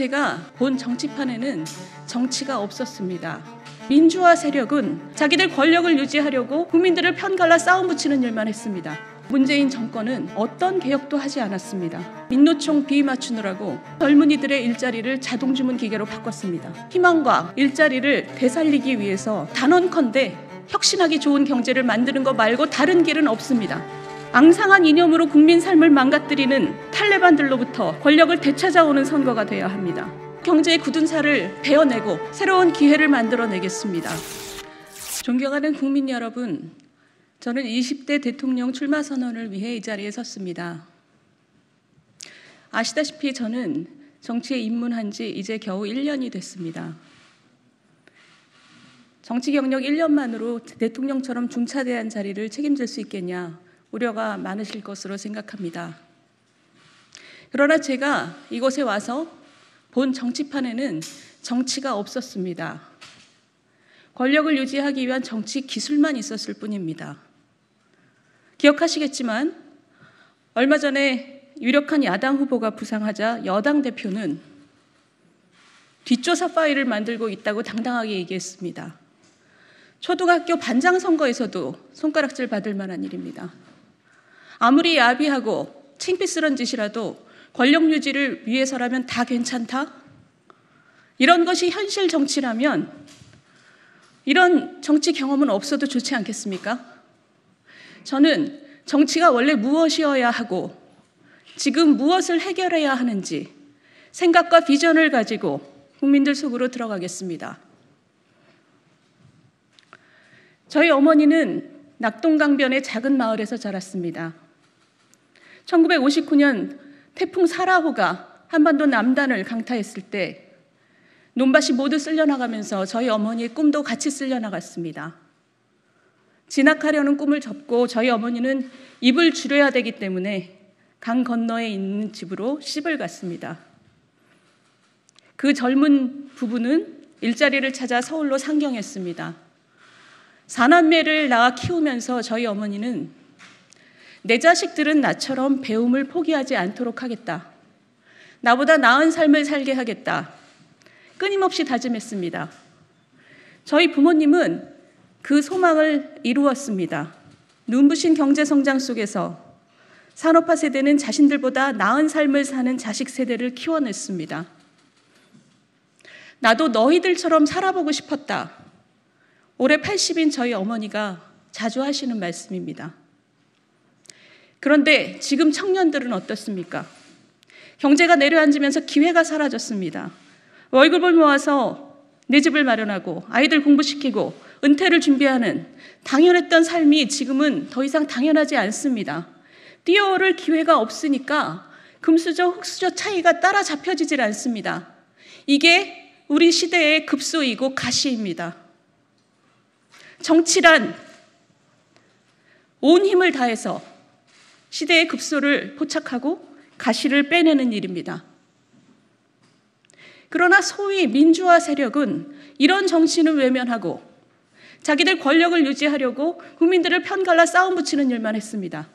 제가 본 정치판에는 정치가 없었습니다. 민주화 세력은 자기들 권력을 유지하려고 국민들을 편갈라 싸움 붙이는 일만 했습니다. 문재인 정권은 어떤 개혁도 하지 않았습니다. 민노총 비 맞추느라고 젊은이들의 일자리를 자동 주문 기계로 바꿨습니다. 희망과 일자리를 되살리기 위해서 단언컨대 혁신하기 좋은 경제를 만드는 것 말고 다른 길은 없습니다. 앙상한 이념으로 국민 삶을 망가뜨리는 탈레반들로부터 권력을 되찾아오는 선거가 되어야 합니다. 경제의 굳은 살을 베어내고 새로운 기회를 만들어내겠습니다. 존경하는 국민 여러분, 저는 20대 대통령 출마 선언을 위해 이 자리에 섰습니다. 아시다시피 저는 정치에 입문한 지 이제 겨우 1년이 됐습니다. 정치 경력 1년만으로 대통령처럼 중차대한 자리를 책임질 수 있겠냐 우려가 많으실 것으로 생각합니다. 그러나 제가 이곳에 와서 본 정치판에는 정치가 없었습니다. 권력을 유지하기 위한 정치 기술만 있었을 뿐입니다. 기억하시겠지만 얼마 전에 유력한 야당 후보가 부상하자 여당 대표는 뒷조사 파일을 만들고 있다고 당당하게 얘기했습니다. 초등학교 반장 선거에서도 손가락질 받을 만한 일입니다. 아무리 야비하고 창피스런 짓이라도 권력 유지를 위해서라면 다 괜찮다? 이런 것이 현실 정치라면 이런 정치 경험은 없어도 좋지 않겠습니까? 저는 정치가 원래 무엇이어야 하고 지금 무엇을 해결해야 하는지 생각과 비전을 가지고 국민들 속으로 들어가겠습니다. 저희 어머니는 낙동강변의 작은 마을에서 자랐습니다. 1959년 태풍 사라호가 한반도 남단을 강타했을 때 논밭이 모두 쓸려나가면서 저희 어머니의 꿈도 같이 쓸려나갔습니다. 진학하려는 꿈을 접고 저희 어머니는 입을 줄여야 되기 때문에 강 건너에 있는 집으로 씹을 갔습니다. 그 젊은 부부는 일자리를 찾아 서울로 상경했습니다. 사남매를 낳아 키우면서 저희 어머니는 내 자식들은 나처럼 배움을 포기하지 않도록 하겠다. 나보다 나은 삶을 살게 하겠다. 끊임없이 다짐했습니다. 저희 부모님은 그 소망을 이루었습니다. 눈부신 경제 성장 속에서 산업화 세대는 자신들보다 나은 삶을 사는 자식 세대를 키워냈습니다. 나도 너희들처럼 살아보고 싶었다. 올해 80인 저희 어머니가 자주 하시는 말씀입니다. 그런데 지금 청년들은 어떻습니까? 경제가 내려앉으면서 기회가 사라졌습니다. 월급을 모아서 내 집을 마련하고 아이들 공부시키고 은퇴를 준비하는 당연했던 삶이 지금은 더 이상 당연하지 않습니다. 뛰어오를 기회가 없으니까 금수저, 흙수저 차이가 따라잡혀지질 않습니다. 이게 우리 시대의 급소이고 가시입니다. 정치란 온 힘을 다해서 시대의 급소를 포착하고 가시를 빼내는 일입니다. 그러나 소위 민주화 세력은 이런 정치는 외면하고 자기들 권력을 유지하려고 국민들을 편갈라 싸움 붙이는 일만 했습니다.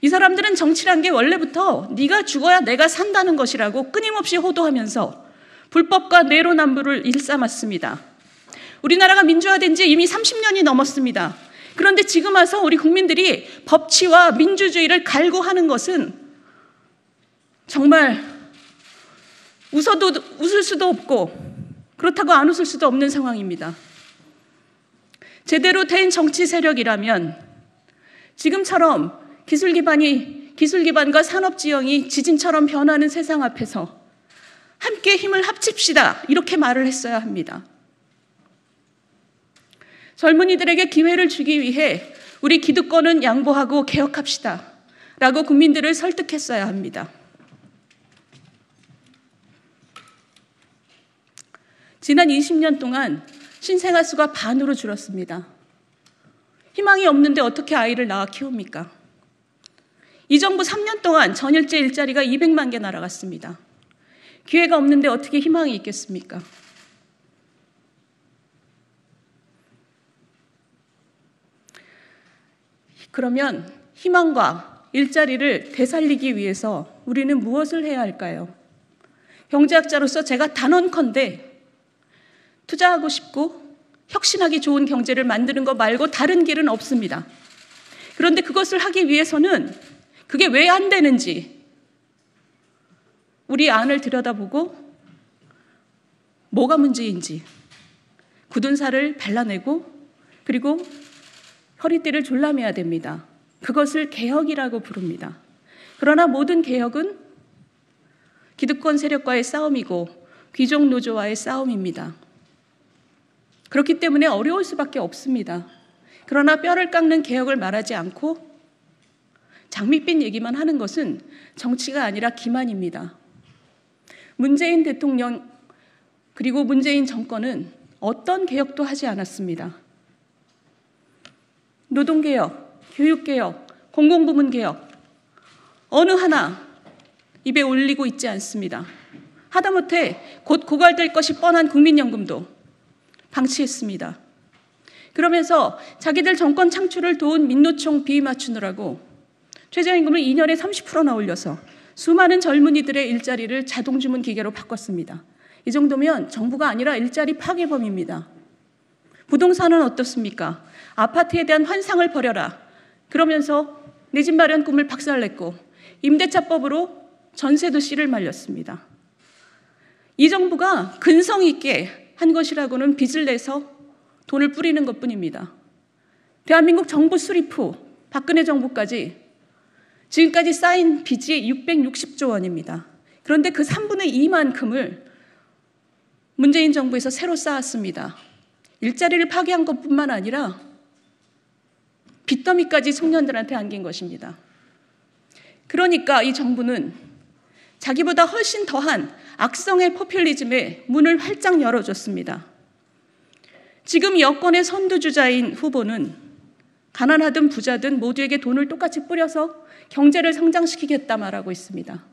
이 사람들은 정치란 게 원래부터 네가 죽어야 내가 산다는 것이라고 끊임없이 호도하면서 불법과 내로남불을 일삼았습니다. 우리나라가 민주화된 지 이미 30년이 넘었습니다. 그런데 지금 와서 우리 국민들이 법치와 민주주의를 갈구하는 것은 정말 웃어도 웃을 수도 없고 그렇다고 안 웃을 수도 없는 상황입니다. 제대로 된 정치 세력이라면 지금처럼 기술 기반이 기술 기반과 산업 지형이 지진처럼 변하는 세상 앞에서 함께 힘을 합칩시다. 이렇게 말을 했어야 합니다. 젊은이들에게 기회를 주기 위해 우리 기득권은 양보하고 개혁합시다. 라고 국민들을 설득했어야 합니다. 지난 20년 동안 신생아 수가 반으로 줄었습니다. 희망이 없는데 어떻게 아이를 낳아 키웁니까? 이 정부 3년 동안 전일제 일자리가 200만 개 날아갔습니다. 기회가 없는데 어떻게 희망이 있겠습니까? 그러면 희망과 일자리를 되살리기 위해서 우리는 무엇을 해야 할까요? 경제학자로서 제가 단언컨대 투자하고 싶고 혁신하기 좋은 경제를 만드는 것 말고 다른 길은 없습니다. 그런데 그것을 하기 위해서는 그게 왜 안 되는지 우리 안을 들여다보고 뭐가 문제인지 굳은 살을 발라내고 그리고 허리띠를 졸라매야 됩니다. 그것을 개혁이라고 부릅니다. 그러나 모든 개혁은 기득권 세력과의 싸움이고 귀족 노조와의 싸움입니다. 그렇기 때문에 어려울 수밖에 없습니다. 그러나 뼈를 깎는 개혁을 말하지 않고 장밋빛 얘기만 하는 것은 정치가 아니라 기만입니다. 문재인 대통령 그리고 문재인 정권은 어떤 개혁도 하지 않았습니다. 노동개혁, 교육개혁, 공공부문 개혁, 어느 하나 입에 올리고 있지 않습니다. 하다못해 곧 고갈될 것이 뻔한 국민연금도 방치했습니다. 그러면서 자기들 정권 창출을 도운 민노총 비위 맞추느라고 최저임금을 2년에 30%나 올려서 수많은 젊은이들의 일자리를 자동주문 기계로 바꿨습니다. 이 정도면 정부가 아니라 일자리 파괴범입니다. 부동산은 어떻습니까? 아파트에 대한 환상을 버려라. 그러면서 내 집 마련 꿈을 박살냈고 임대차법으로 전세도 씨를 말렸습니다. 이 정부가 근성 있게 한 것이라고는 빚을 내서 돈을 뿌리는 것 뿐입니다. 대한민국 정부 수립 후 박근혜 정부까지 지금까지 쌓인 빚이 660조 원입니다. 그런데 그 3분의 2만큼을 문재인 정부에서 새로 쌓았습니다. 일자리를 파괴한 것 뿐만 아니라 빚더미까지 청년들한테 안긴 것입니다. 그러니까 이 정부는 자기보다 훨씬 더한 악성의 포퓰리즘에 문을 활짝 열어줬습니다. 지금 여권의 선두주자인 후보는 가난하든 부자든 모두에게 돈을 똑같이 뿌려서 경제를 성장시키겠다 말하고 있습니다.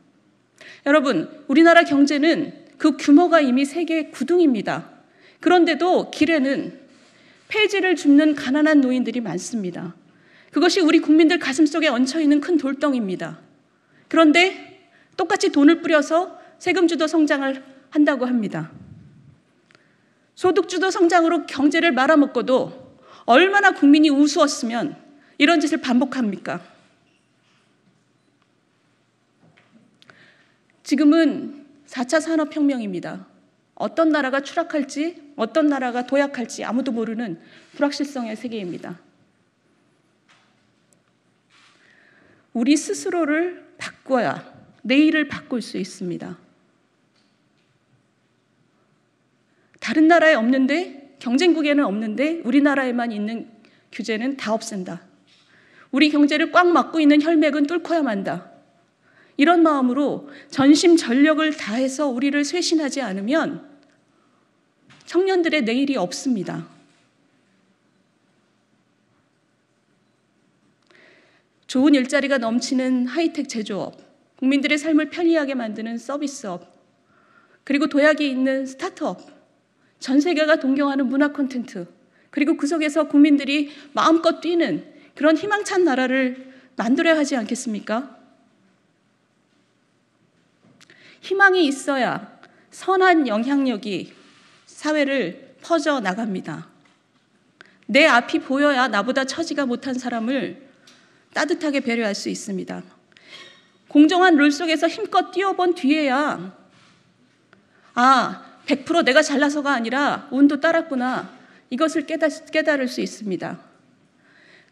여러분, 우리나라 경제는 그 규모가 이미 세계 구둥입니다. 그런데도 길에는 폐지를 줍는 가난한 노인들이 많습니다. 그것이 우리 국민들 가슴 속에 얹혀 있는 큰 돌덩입니다. 그런데 똑같이 돈을 뿌려서 세금주도 성장을 한다고 합니다. 소득주도 성장으로 경제를 말아먹고도 얼마나 국민이 우스웠으면 이런 짓을 반복합니까? 지금은 4차 산업혁명입니다. 어떤 나라가 추락할지, 어떤 나라가 도약할지 아무도 모르는 불확실성의 세계입니다. 우리 스스로를 바꿔야 내일을 바꿀 수 있습니다. 다른 나라에 없는데, 경쟁국에는 없는데, 우리나라에만 있는 규제는 다 없앤다. 우리 경제를 꽉 막고 있는 혈맥은 뚫고야 만다. 이런 마음으로 전심 전력을 다해서 우리를 쇄신하지 않으면 청년들의 내일이 없습니다. 좋은 일자리가 넘치는 하이텍 제조업, 국민들의 삶을 편리하게 만드는 서비스업, 그리고 도약이 있는 스타트업, 전 세계가 동경하는 문화 콘텐트, 그리고 그 속에서 국민들이 마음껏 뛰는 그런 희망찬 나라를 만들어야 하지 않겠습니까? 희망이 있어야 선한 영향력이 사회를 퍼져 나갑니다. 내 앞이 보여야 나보다 처지가 못한 사람을 따뜻하게 배려할 수 있습니다. 공정한 룰 속에서 힘껏 뛰어본 뒤에야 아, 100% 내가 잘나서가 아니라 운도 따랐구나. 이것을 깨달, 깨달을 수 있습니다.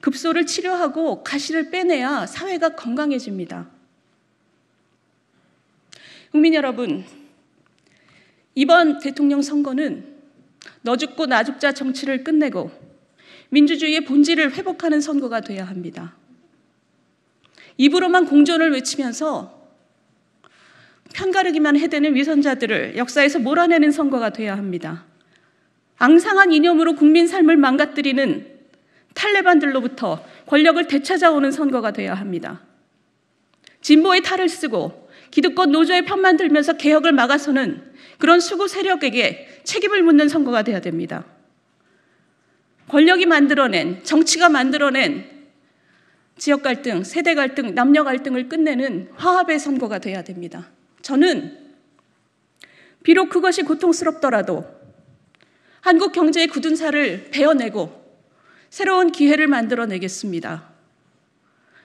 급소를 치료하고 가시를 빼내야 사회가 건강해집니다. 국민 여러분, 이번 대통령 선거는 너 죽고 나 죽자 정치를 끝내고 민주주의의 본질을 회복하는 선거가 되어야 합니다. 입으로만 공존을 외치면서 편가르기만 해대는 위선자들을 역사에서 몰아내는 선거가 되어야 합니다. 앙상한 이념으로 국민 삶을 망가뜨리는 탈레반들로부터 권력을 되찾아오는 선거가 되어야 합니다. 진보의 탈을 쓰고 기득권 노조의 편만 들면서 개혁을 막아서는 그런 수구 세력에게 책임을 묻는 선거가 돼야 됩니다. 권력이 만들어낸, 정치가 만들어낸 지역 갈등, 세대 갈등, 남녀 갈등을 끝내는 화합의 선거가 돼야 됩니다. 저는 비록 그것이 고통스럽더라도 한국 경제의 굳은 살을 베어내고 새로운 기회를 만들어내겠습니다.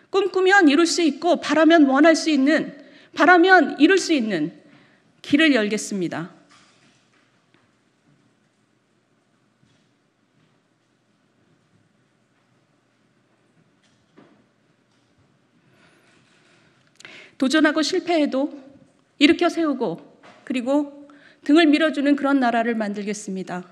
꿈꾸면 이룰 수 있고 바라면 원할 수 있는 바라면 이룰 수 있는 길을 열겠습니다. 도전하고 실패해도 일으켜 세우고 그리고 등을 밀어주는 그런 나라를 만들겠습니다.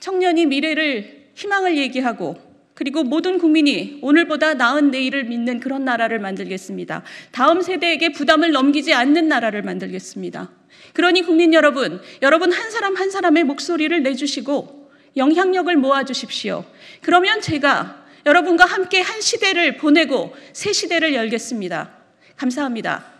청년이 미래를 희망을 얘기하고 그리고 모든 국민이 오늘보다 나은 내일을 믿는 그런 나라를 만들겠습니다. 다음 세대에게 부담을 넘기지 않는 나라를 만들겠습니다. 그러니 국민 여러분, 여러분 한 사람 한 사람의 목소리를 내주시고 영향력을 모아주십시오. 그러면 제가 여러분과 함께 한 시대를 보내고 새 시대를 열겠습니다. 감사합니다.